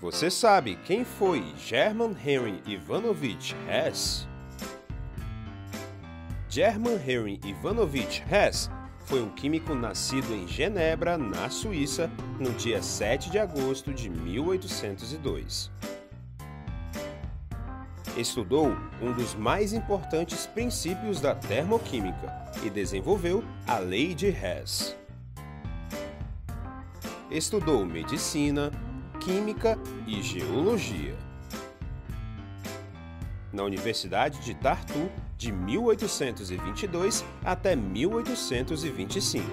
Você sabe quem foi German Henry Ivanovich Hess? German Henry Ivanovich Hess foi um químico nascido em Genebra, na Suíça, no dia 7 de agosto de 1802. Estudou um dos mais importantes princípios da termoquímica e desenvolveu a Lei de Hess. Estudou medicina, Química e Geologia. Na Universidade de Tartu, de 1822 até 1825.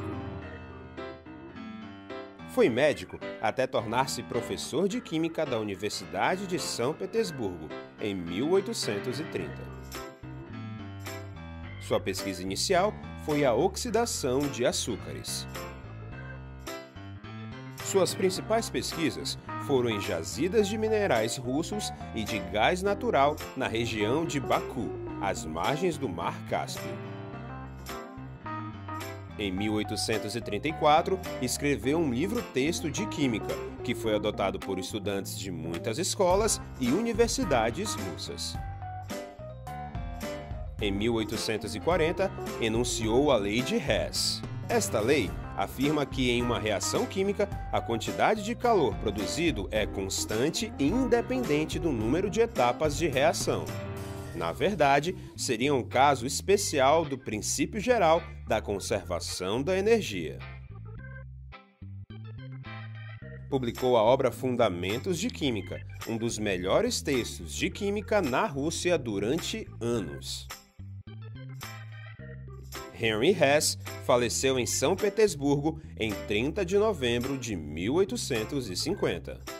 Foi médico até tornar-se professor de Química da Universidade de São Petersburgo, em 1830. Sua pesquisa inicial foi a oxidação de açúcares. Suas principais pesquisas foram em jazidas de minerais russos e de gás natural na região de Baku, às margens do Mar Cáspio. Em 1834, escreveu um livro-texto de química, que foi adotado por estudantes de muitas escolas e universidades russas. Em 1840, enunciou a Lei de Hess. Esta lei afirma que em uma reação química, a quantidade de calor produzido é constante e independente do número de etapas de reação. Na verdade, seria um caso especial do princípio geral da conservação da energia. Publicou a obra Fundamentos de Química, um dos melhores textos de química na Rússia durante anos. Henry Hess faleceu em São Petersburgo em 30 de novembro de 1850.